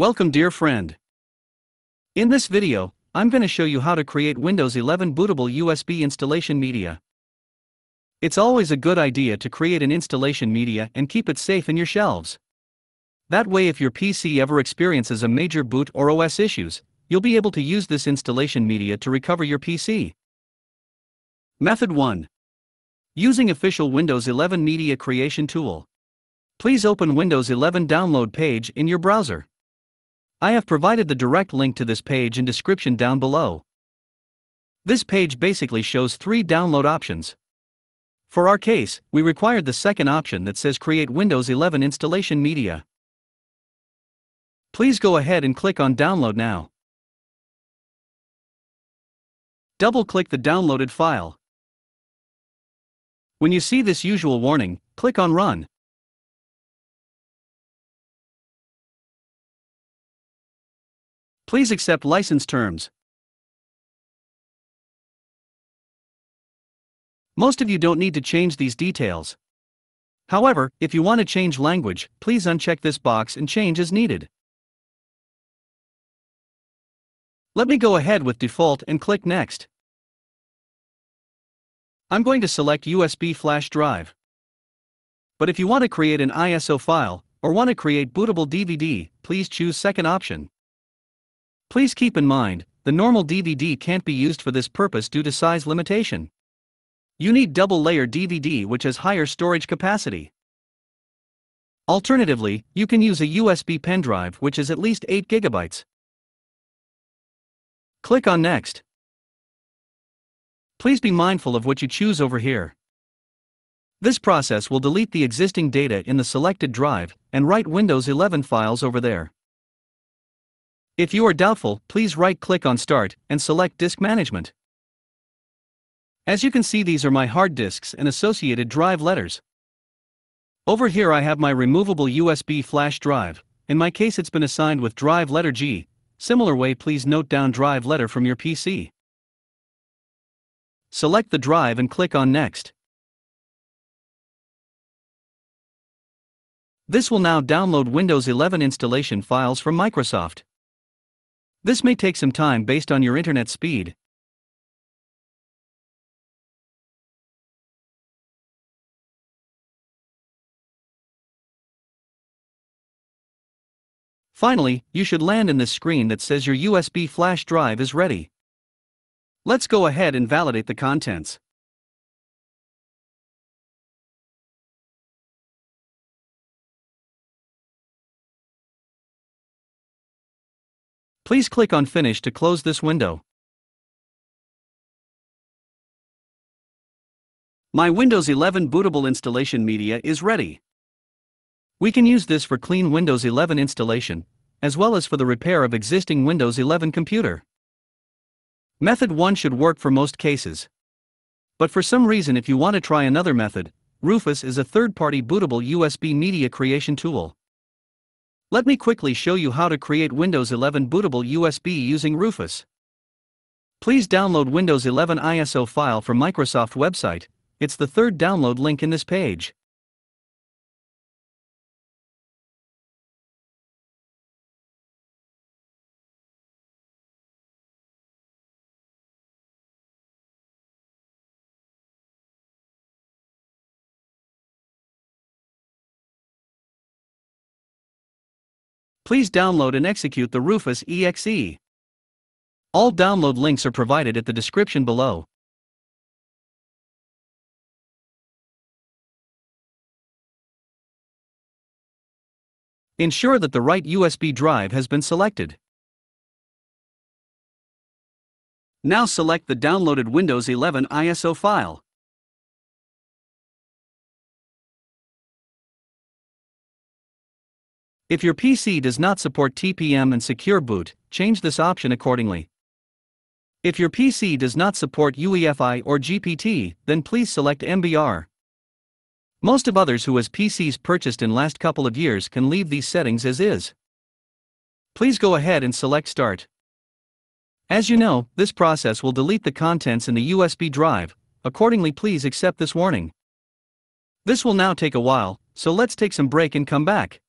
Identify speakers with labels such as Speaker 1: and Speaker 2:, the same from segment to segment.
Speaker 1: Welcome dear friend. In this video, I'm going to show you how to create Windows 11 bootable USB installation media. It's always a good idea to create an installation media and keep it safe in your shelves. That way if your PC ever experiences a major boot or OS issues, you'll be able to use this installation media to recover your PC. Method 1. Using official Windows 11 media creation tool. Please open Windows 11 download page in your browser. I have provided the direct link to this page in description down below. This page basically shows three download options. For our case, we required the second option that says Create Windows 11 Installation Media. Please go ahead and click on Download now. Double-click the downloaded file. When you see this usual warning, click on Run. Please accept license terms. Most of you don't need to change these details. However, if you want to change language, please uncheck this box and change as needed. Let me go ahead with default and click Next. I'm going to select USB flash drive. But if you want to create an ISO file, or want to create bootable DVD, please choose second option. Please keep in mind, the normal DVD can't be used for this purpose due to size limitation. You need double layer DVD which has higher storage capacity. Alternatively, you can use a USB pen drive which is at least 8 GB. Click on Next. Please be mindful of what you choose over here. This process will delete the existing data in the selected drive and write Windows 11 files over there. If you are doubtful, please right-click on Start and select Disk Management. As you can see these are my hard disks and associated drive letters. Over here I have my removable USB flash drive, in my case it's been assigned with drive letter G, similar way please note down drive letter from your PC. Select the drive and click on Next. This will now download Windows 11 installation files from Microsoft. This may take some time based on your internet speed. Finally, you should land in this screen that says your USB flash drive is ready. Let's go ahead and validate the contents. Please click on Finish to close this window. My Windows 11 bootable installation media is ready. We can use this for clean Windows 11 installation, as well as for the repair of existing Windows 11 computer. Method 1 should work for most cases. But for some reason if you want to try another method, Rufus is a third-party bootable USB media creation tool. Let me quickly show you how to create Windows 11 bootable USB using Rufus. Please download Windows 11 ISO file from Microsoft website, it's the third download link in this page. Please download and execute the Rufus exe. All download links are provided at the description below. Ensure that the right USB drive has been selected. Now select the downloaded Windows 11 ISO file. If your PC does not support TPM and Secure Boot, change this option accordingly. If your PC does not support UEFI or GPT, then please select MBR. Most of others who has PCs purchased in last couple of years can leave these settings as is. Please go ahead and select Start. As you know, this process will delete the contents in the USB drive, accordingly please accept this warning. This will now take a while, so let's take some break and come back.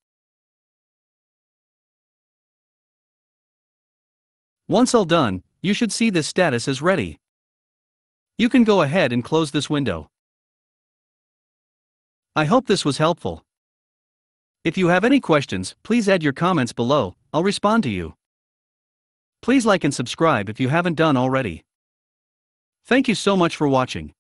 Speaker 1: Once all done, you should see this status as ready. You can go ahead and close this window. I hope this was helpful. If you have any questions, please add your comments below, I'll respond to you. Please like and subscribe if you haven't done already. Thank you so much for watching.